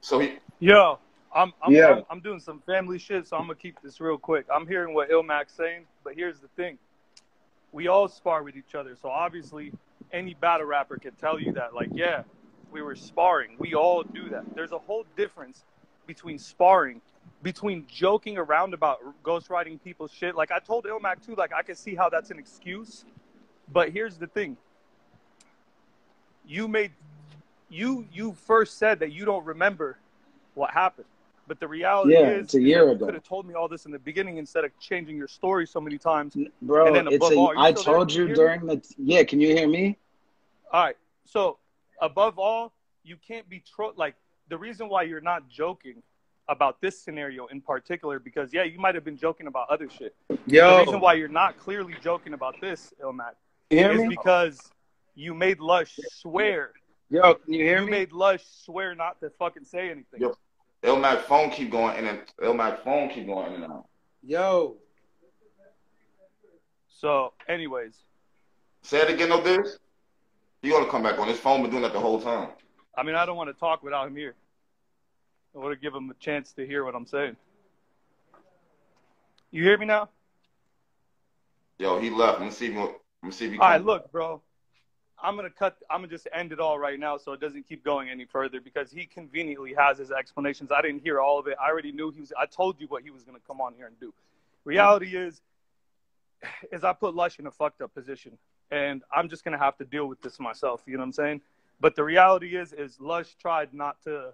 So he, Yo, I'm I'm, Yeah. I'm I'm doing some family shit, so I'm gonna keep this real quick. I'm hearing what Illmac's saying, but here's the thing: we all spar with each other, so obviously any battle rapper can tell you that. Like, yeah, we were sparring. We all do that. There's a whole difference between sparring, between joking around about ghostwriting people's shit. Like I told Illmac too, like I can see how that's an excuse, but here's the thing: you made you you first said that you don't remember what happened. But the reality Yeah, is, it's a year you ago. could have told me all this in the beginning instead of changing your story so many times. Bro, And then it's above a. all, you I still there? told Can you you hear during the. Yeah, can you hear me? All right. So above all, you can't be tro- like the reason why you're not joking about this scenario in particular because yeah, you might have been joking about other shit. The reason why you're not clearly joking about this, Illmac, you is me? because you made Lush swear. Yo, can you hear You me? made Lush swear not to fucking say anything. Yo. Illmac phone keep going in and Illmac phone keep going in and out. Yo, So, anyways, Say it again, no this. He gonna come back on his phone, been doing that the whole time. I mean, I don't want to talk without him here. I want to give him a chance to hear what I'm saying. You hear me now? Yo, he left. Let me see if he, let me see if he All right, come- look, bro. I'm gonna cut. I'm gonna just end it all right now, so it doesn't keep going any further because he conveniently has his explanations. I didn't hear all of it. I already knew he was. I told you what he was gonna come on here and do. Reality is, is I put Lush in a fucked up position, and I'm just gonna have to deal with this myself. You know what I'm saying? But the reality is, is Lush tried not to.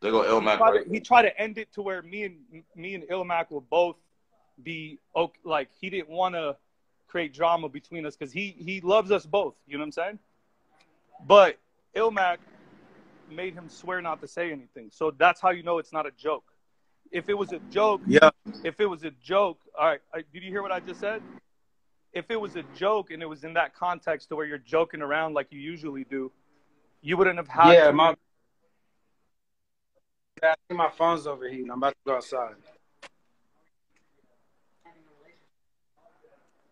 They go He Illmac. tried, Right to, he tried to end it to where me and me and Illmac will both be okay. Like he didn't want to create drama between us because he he loves us both. You know what I'm saying? But Illmac made him swear not to say anything. So that's how you know it's not a joke. If it was a joke, Yeah. If it was a joke, all right. Did you hear what I just said? If it was a joke and it was in that context to where you're joking around like you usually do, you wouldn't have had. yeah, to, my. I think my phone's overheating. I'm about to go outside.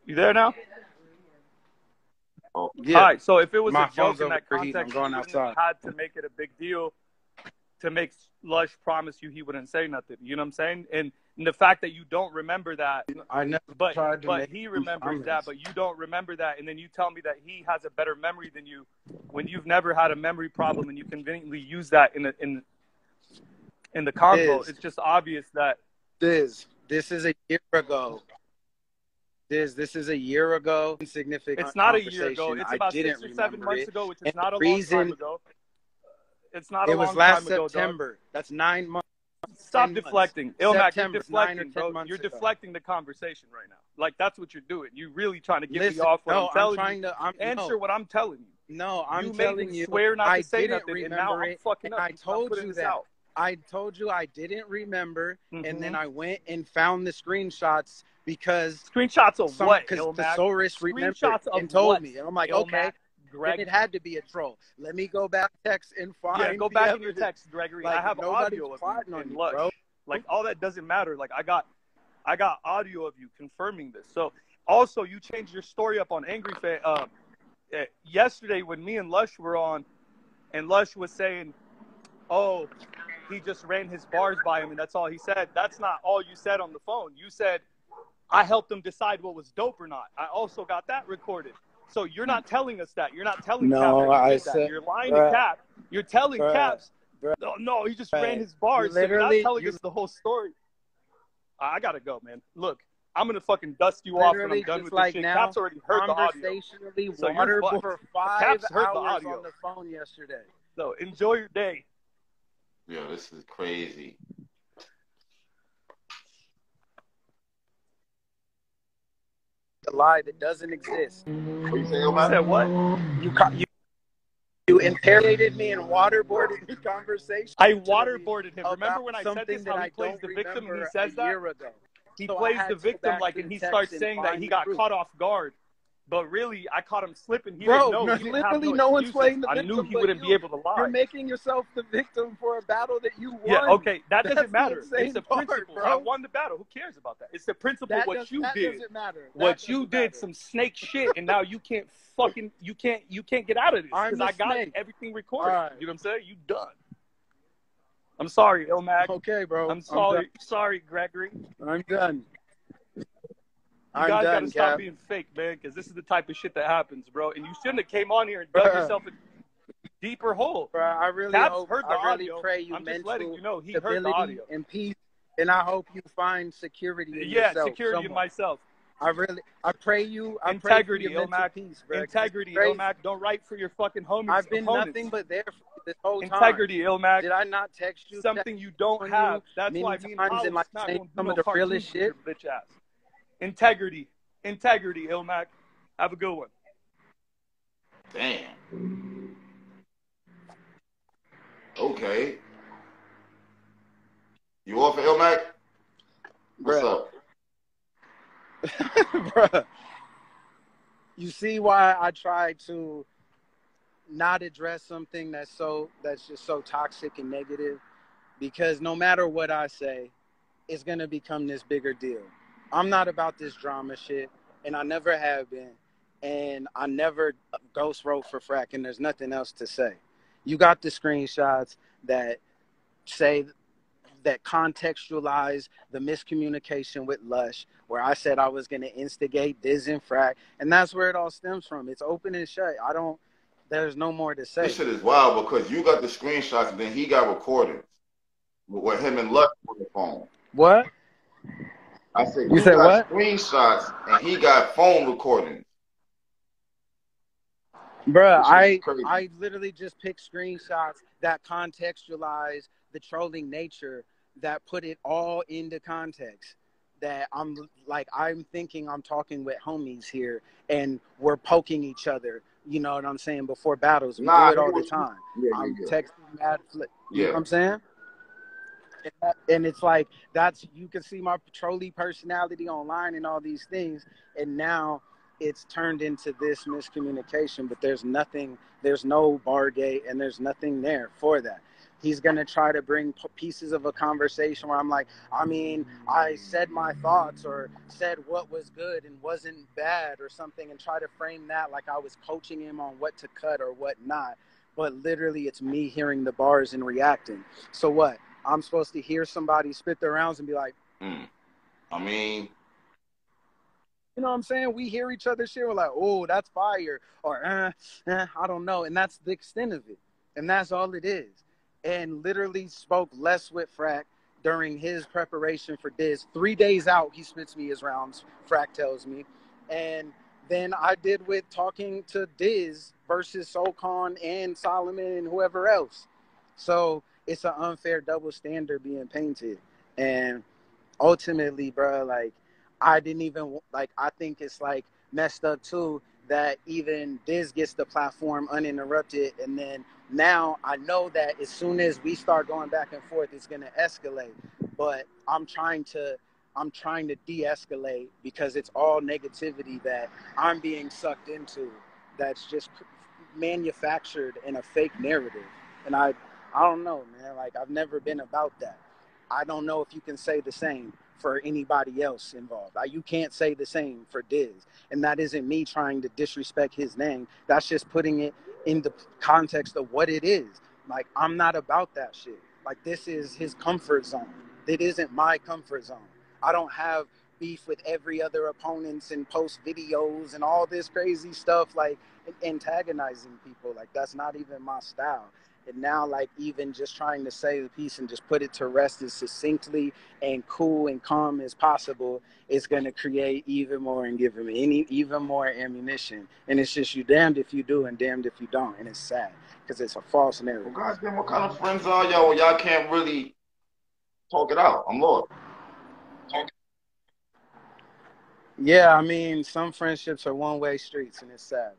You there now? Oh, yeah. All right. So if it was My a joke in that context, I'm going outside. had to make it a big deal to make Lush promise you he wouldn't say nothing. You know what I'm saying? And, and the fact that you don't remember that, I never but tried to but he remembers that, but you don't remember that, and then you tell me that he has a better memory than you when you've never had a memory problem, and you conveniently use that in the in in the convo. It's just obvious that This, this is a year ago. This, this is a year ago. Insignificant. it's not a year ago. It's about six or seven months it. ago, which is And not a the long time ago. It's not a It was long last time ago, dog. September. That's nine months. Stop 10 deflecting. Illmac, you're September, nine or deflecting, 10 bro. months You're ago. deflecting the conversation right now. Like that's what you're doing. You're really trying to get Listen, me off what no, I'm telling trying you. to. I'm, Answer no, what I'm telling you. no, I'm you telling you. swear not to I say didn't nothing, and now I'm it, fucking up. I told you that. out. I told you I didn't remember, and then Mhm. I went and found the screenshots because Screenshots of some what, because Illmac? Thesaurus remembered and told what? me, and I'm like, Illmac, okay, Greg. then it had to be a troll. Let me go back text and find. yeah, go back in your text, Gregory. Like I have audio of you on you, Lush. bro. Like all that doesn't matter. Like I got, I got audio of you confirming this. So also you changed your story up on Angry Fan. Uh, eh, yesterday when me and Lush were on, and Lush was saying, "Oh, he just ran his bars by him, and that's all he said." That's not all you said on the phone. You said, "I helped him decide what was dope or not." I also got that recorded. So you're not telling us that. You're not telling No, Cap that you I did that. said- You're lying bruh, to Cap. You're telling bruh, Caps. bruh, No, no, he just ran his bars. So you're not telling you- us the whole story. I gotta go, man. Look, I'm gonna fucking dust you off when I'm done with like this shit. now, Caps already heard the audio. conversationally So fucked. for five Caps heard the hours audio. on the phone yesterday. So enjoy your day. Yo, this is crazy. A lie that doesn't exist. What you say, I said what? You co- you, you interrogated me and waterboarded the conversation. I waterboarded him. Remember when I said this? that How I he plays the victim and he says a that? ago. He So plays the victim like, and he starts saying that he got proof. caught off guard. But really, I caught him slipping. He Bro, didn't know. no, He didn't have literally no no one's playing the victim. I knew he wouldn't be able to lie. You're making yourself the victim for a battle that you won. Yeah, okay, that That's doesn't matter. It's the part, principle. bro. I won the battle. Who cares about that? It's the principle. That what does- you that did. doesn't matter. That What you did, matter. some snake shit, and now you can't fucking you can't you can't get out of this I'm because I got snake. everything recorded. Right. You know what I'm saying? You done. I'm sorry, Illmac. Okay, bro. I'm sorry, sorry, Gregory. I'm done. You I'm guys done, gotta stop Cap. being fake, man, because this is the type of shit that happens, bro. And you shouldn't have came on here and dug yourself a deeper hole. Bro, I really Caps hope, heard the I really audio. pray you I'm just mental letting you know he heard the audio. and peace, and I hope you find security in Yeah, yourself. security in myself. I really, I pray you. I Integrity, pray for mental peace, bro. Integrity. Illmac. Don't write for your fucking homies. I've been opponents. nothing but there for you this whole time. integrity, Illmac. Did I not text you? Something you don't on you have. That's why me and times Hollis in my not gonna do some no of the realest with bitch ass. Integrity, integrity, Illmac. Have a good one. Damn. Okay. You off for Illmac? What's Bruh. up? Bruh. You see why I try to not address something that's so that's just so toxic and negative because no matter what I say, it's gonna become this bigger deal. I'm not about this drama shit, and I never have been, and I never ghost wrote for Frak, and there's nothing else to say. You got the screenshots that say that contextualize the miscommunication with Lush, where I said I was going to instigate Diz and Frak, and that's where it all stems from. It's open and shut. I don't. There's no more to say. This shit is wild because you got the screenshots and then he got with with him and Lush on the phone. What? I said You said got what? Screenshots and he got phone recordings. Bruh, I crazy. I literally just picked screenshots that contextualize the trolling nature that put it all into context. That I'm like I'm thinking I'm talking with homies here and we're poking each other. You know what I'm saying? Before battles, we Nah, do it all the time. Yeah, I'm yeah, texting mad. Fl- you know yeah. what I'm saying? And, that, and it's like that's you can see my trolley personality online and all these things, and now it's turned into this miscommunication. But there's nothing, there's no bar gate, and there's nothing there for that. He's gonna try to bring pieces of a conversation where I'm like, I mean, I said my thoughts or said what was good and wasn't bad or something, and try to frame that like I was coaching him on what to cut or what not. But literally, it's me hearing the bars and reacting. So what? I'm supposed to hear somebody spit their rounds and be like, Mm. I mean, you know what I'm saying? We hear each other shit. We're like, oh, that's fire. Or, uh, uh, I don't know. And that's the extent of it. And that's all it is. And literally spoke less with Frak during his preparation for Diz. Three days out, he spits me his rounds, Frak tells me. And then I did with talking to Diz versus Solcon and Solomon and whoever else. So it's an unfair double standard being painted. And ultimately, bro, like, I didn't even like. I think it's like messed up too that even Diz gets the platform uninterrupted, and then now I know that as soon as we start going back and forth, it's gonna escalate. But I'm trying to, I'm trying to de-escalate because it's all negativity that I'm being sucked into. That's just manufactured in a fake narrative, and I, I don't know, man. Like I've never been about that. I don't know if you can say the same for anybody else involved. You can't say the same for Diz. And that isn't me trying to disrespect his name. That's just putting it in the context of what it is. Like, I'm not about that shit. Like, this is his comfort zone. It isn't my comfort zone. I don't have beef with every other opponents and post videos and all this crazy stuff, like antagonizing people. Like, that's not even my style. And now, like, even just trying to say the piece and just put it to rest as succinctly and cool and calm as possible is going to create even more and give him any even more ammunition. And it's just you damned if you do and damned if you don't. And it's sad because it's a false narrative. well, narrative. goddamn, what kind of friends are y'all when y'all can't really talk it out? I'm lost. Yeah, I mean, some friendships are one way streets, and it's sad.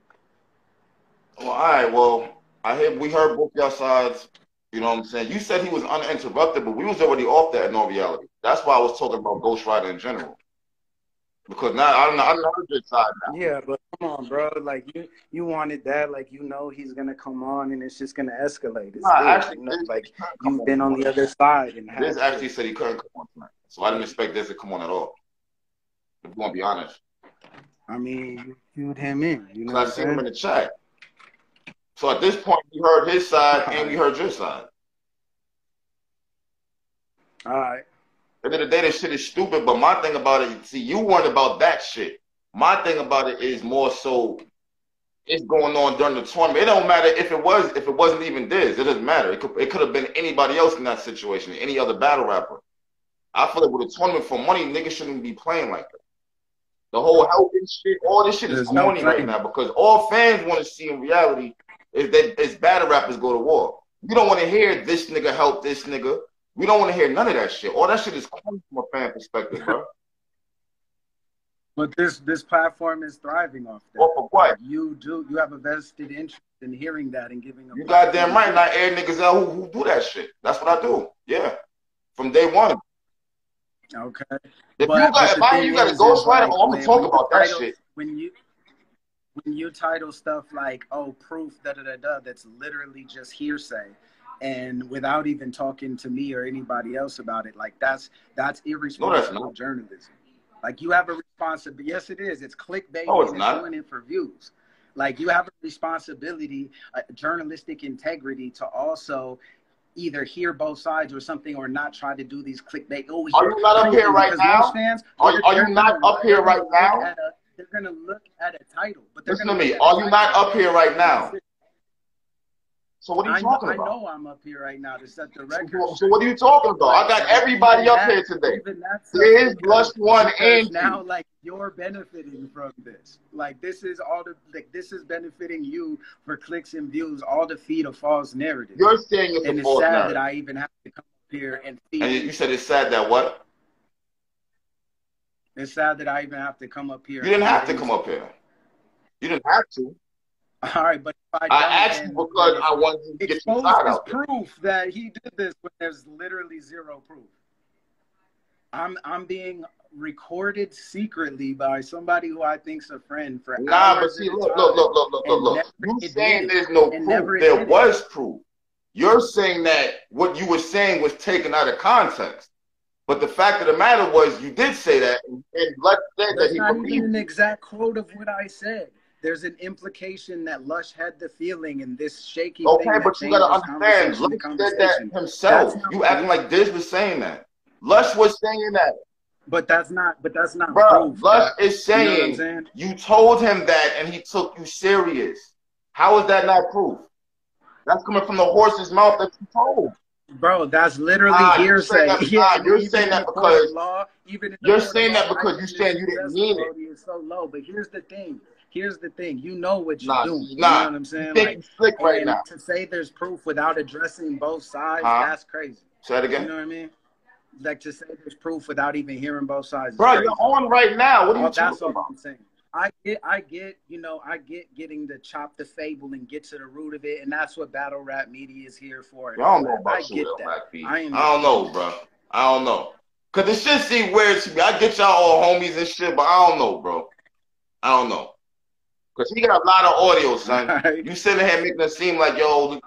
Well, all right. Well, I heard we heard both y'all sides. You know what I'm saying? You said he was uninterrupted, but we was already off that in all reality. That's why I was talking about Ghost Rider in general. Because now I don't know, I know your side now. Yeah, but come on, bro. Like you, you wanted that. Like you know, he's gonna come on, and it's just gonna escalate. It's Nah, good, actually, you know? like you've been on. the other side and This actually said he couldn't come on tonight, so I didn't expect this to come on at all. If you want to be honest, I mean, you cued him in. You know I seen him in the chat. So at this point, we heard his side and we heard your side. All right. At the end of the day, this shit is stupid. But my thing about it, see, you weren't about that shit. My thing about it is more so it's going on during the tournament. It don't matter if it was if it wasn't even this. It doesn't matter. It could it could have been anybody else in that situation, any other battle rapper. I feel like with a tournament for money, niggas shouldn't be playing like that. The whole health and shit, all this shit is There's no corny right now because all fans want to see in reality is that is battle rappers go to war. You don't want to hear this nigga help this nigga. We don't want to hear none of that shit. All that shit is corny from a fan perspective, bro. But this this platform is thriving off that. Off of what? You do you have a vested interest in hearing that and giving a You goddamn right. Not air niggas out who, who do that shit. That's what I do. Yeah. From day one. Okay. If But- you got, if I you got a is, ghost is like, oh, I'm gonna talk about that title- shit. When you when you title stuff like "oh proof," da da da da, that's literally just hearsay, and without even talking to me or anybody else about it, like that's that's irresponsible not. journalism. Like you have a responsibility. Yes, it is. It's clickbait. No, it's and not. doing it for views. Like you have a responsibility, journalistic integrity to also either hear both sides or something, or not try to do these clickbait. Oh, Are you not up here right now? Fans, Are- they're- you not up here right now? They're gonna look at a title, but Listen to me. Are you not up here right now? So what are I you know, about? I know I'm up here right now to set the record. So, so what are you talking about? I got everybody up here today. That's There's Lush One and now like you're benefiting from this. Like this is all the like this is benefiting you for clicks and views, all to feed a false narrative. You're saying it's and it's sad narrative. that I even have to come up here and feed. And you said it's sad that what? it's sad that I even have to come up here. You didn't have to come up here. You didn't have to. All right, but if I, I asked you because I wanted to get your expose side is out there. proof that he did this when there's literally zero proof. I'm I'm being recorded secretly by somebody who I think's a friend for Nah, but hours see, at a look, look, look, look, look, look, look. You admitted saying there's no proof. There was proof. You're saying that what you were saying was taken out of context. But the fact of the matter was you did say that and, and Lush said that That's he not believed an exact quote of what I said. There's an implication that Lush had the feeling in this shaky Okay, but you gotta understand, Lush said that himself. You acting like Diz was saying that. Lush was saying that. But that's not. But that's not Bro, proof. Lush bro. is You know saying saying? you told him that and he took you serious. How is that not proof? That's coming from the horse's mouth that you told. Bro, that's literally ah, you're hearsay. saying that- Yeah, you're saying that the court of because- law, even you're saying that because my you saying you didn't mean it. is so low. But here's the thing. Here's the thing. You know what you're Nah, doing. You nah. know what I'm saying? You Like, you slick right now. to say there's proof without addressing both sides, Huh? that's crazy. Say it You know what I mean? Like to say there's proof without even hearing both sides. Bro, you're on right now. What are you Oh, that's talking all about? I'm saying. I get, I get, you know, I get getting to chop the fable and get to the root of it, and that's what battle rap media is here for. I don't know I about get that. I I, don't know, bro. I don't know. Cause the shit seems weird to me. I get y'all all homies and shit, but I don't know, bro. I don't know. Cause he got a lot of audio, son. Alright. You sitting here making it seem like yo.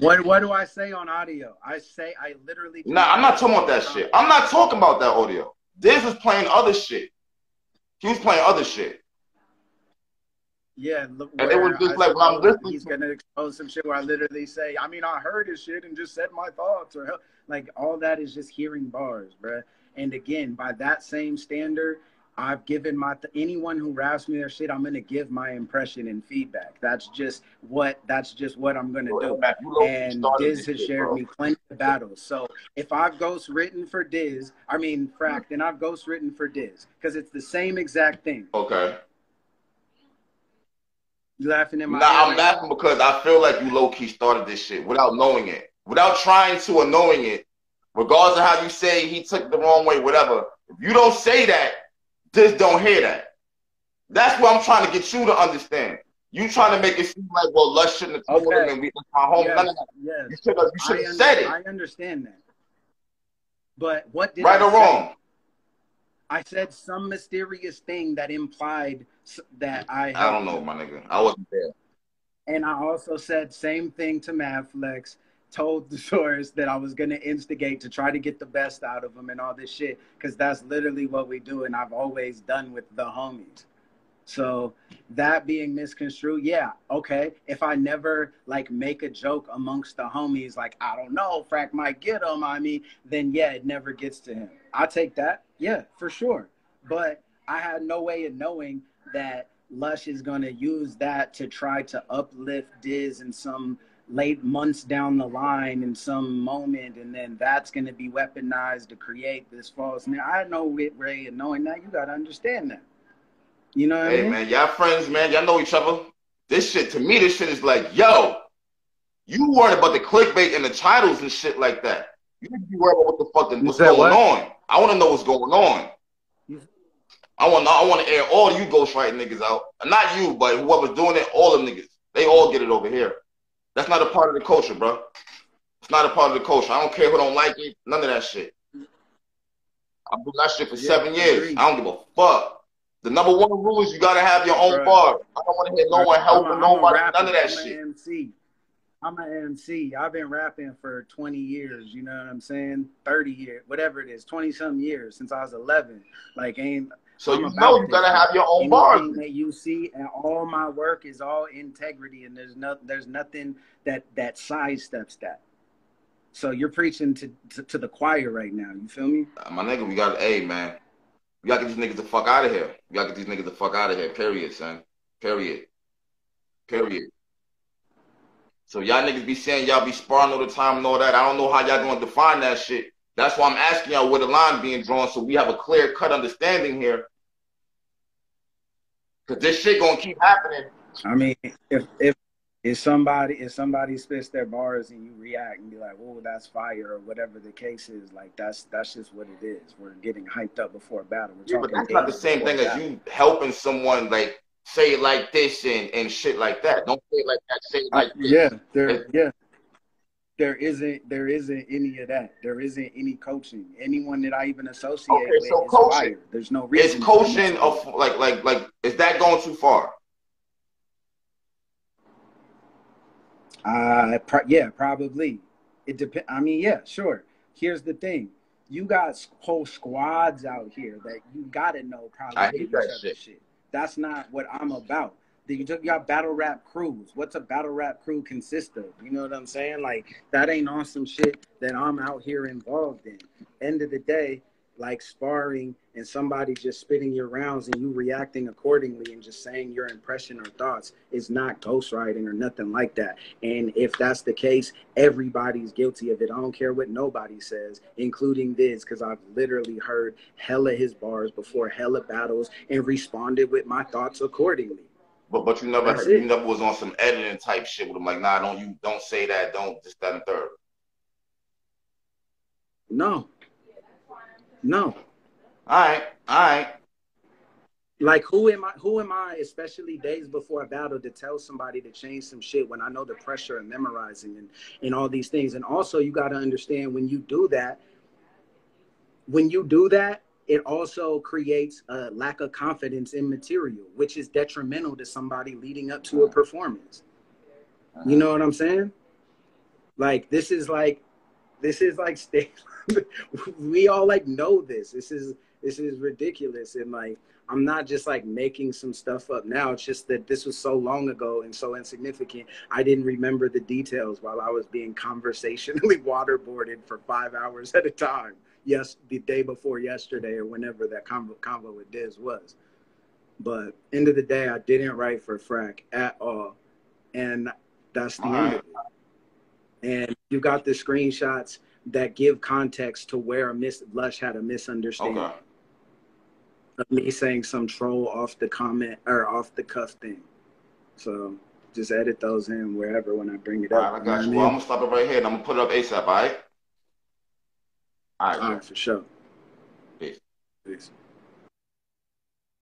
What what do I say on audio? I say I literally. Nah, I'm not talking about that shit. I'm not talking about that audio. This was playing other shit. He was playing other shit. Yeah, look. And it was just I like when I'm listening He's to- gonna expose some shit where I literally say, I mean, I heard his shit and just said my thoughts, or like all that is just hearing bars, bruh. And again, by that same standard, I've given my anyone who raps me their shit, I'm gonna give my impression and feedback. That's just what that's just what I'm gonna Yo, do. And Diz has shit, shared bro. me plenty of battles. So if I've ghost written for Diz, I mean Frak, then I've ghost written for Diz because it's the same exact thing. Okay. You laughing at my? Nah, ear I'm laughing because I feel like you low key started this shit without knowing it, without trying to or knowing it. Regardless of how you say he took the wrong way, whatever. If you don't say that, just don't hear that. That's what I'm trying to get you to understand. You trying to make it seem like, well, Lush shouldn't have told Okay. him and we my home. Yes, None of that. yes. You should have. You should have said it, I understand that. But what did right I or say? wrong. I said some mysterious thing that implied that I. I don't know, my nigga. I wasn't there. And I also said same thing to Madflex. Told the source that I was gonna instigate to try to get the best out of him and all this shit, because that's literally what we do, and I've always done with the homies. So that being misconstrued, yeah, okay. If I never like make a joke amongst the homies, like I don't know, Frak might get him. I mean, then yeah, it never gets to him. I take that, yeah, for sure. But I had no way of knowing that Lush is gonna use that to try to uplift Diz in some late months down the line in some moment, and then that's going to be weaponized to create this false. Now I know it, Ray, and knowing that, you got to understand that. You know what hey, I mean? man, y'all friends, man. Y'all know each other. This shit, to me, this shit is like, yo, you worried about the clickbait and the titles and shit like that. You need to be worried about what the fuck what's going what? on. I want to know what's going on. I want I want to air all you ghostwriting niggas out. Not you, but whoever's doing it, all them niggas. They all get it over here. That's not a part of the culture, bro. It's not a part of the culture. I don't care who don't like it. None of that shit. I've doing that shit for yeah, seven years. I don't give a fuck. The number one rule is you gotta have your own bar. I don't want to hear no one helping nobody. None of that I'm shit. MC. I'm an MC. I've been rapping for 20 years. You know what I'm saying? 30 years, whatever it is, 20 some years since I was 11. Like, ain't so I'm you know you gotta have your own bar. that you see, and all my work is all integrity, and there's no, there's nothing that that sidesteps that. So you're preaching to, to, to the choir right now. You feel me? Uh, my nigga, we got a hey, man. We gotta get these niggas the fuck out of here. We gotta get these niggas the fuck out of here. Period, son. Period. Period. So y'all niggas be saying y'all be sparring all the time and all that. I don't know how y'all gonna define that shit. That's why I'm asking y'all where the line being drawn so we have a clear cut understanding here. Cause this shit gonna keep happening. I mean, if if if somebody if somebody spits their bars and you react and be like, "Oh, that's fire," or whatever the case is, like that's that's just what it is. We're getting hyped up before a battle. We're yeah, but that's not the same thing battle. as you helping someone like say it like this and and shit like that. Don't say it like that. Say it uh, like this. Yeah, yeah there isn't there isn't any of that. There isn't any coaching. Anyone that I even associate okay, with so is coaching. fired. There's no reason. Is coaching of like like like is that going too far? Uh pro- yeah, probably. It depends. I mean, yeah, sure. Here's the thing: you got whole squads out here that you gotta know probably. I hate that shit. shit. That's not what I'm about you took got battle rap crews. What's a battle rap crew consist of? You know what I'm saying? Like that ain't awesome shit that I'm out here involved in. End of the day, like sparring and somebody just spitting your rounds and you reacting accordingly and just saying your impression or thoughts is not ghostwriting or nothing like that. And if that's the case, everybody's guilty of it. I don't care what nobody says, including this, because I've literally heard hella his bars before hella battles and responded with my thoughts accordingly. But but you never you never was on some editing type shit with them like nah don't you don't say that don't just that and third. No. No. All right. All right. Like who am I? Who am I? Especially days before a battle to tell somebody to change some shit when I know the pressure of memorizing and and all these things. And also, you got to understand when you do that. When you do that, it also creates a lack of confidence in material, which is detrimental to somebody leading up to a performance. You know what I'm saying? Like this is like this is like we all like know this. This is this is ridiculous and like I'm not just like making some stuff up now. It's just that this was so long ago and so insignificant. I didn't remember the details while I was being conversationally waterboarded for five hours at a time yes the day before yesterday or whenever that convo, with Diz was. But end of the day, I didn't write for Frak at all, and that's the end of it. And you got the screenshots that give context to where a miss Lush had a misunderstanding. Okay. Of me saying some troll off the comment or off the cuff thing. So just edit those in wherever when I bring it up. All right, I got you. Well, I'm gonna stop it right here and I'm gonna put it up ASAP, all right? All right, All right for sure. Peace. Peace.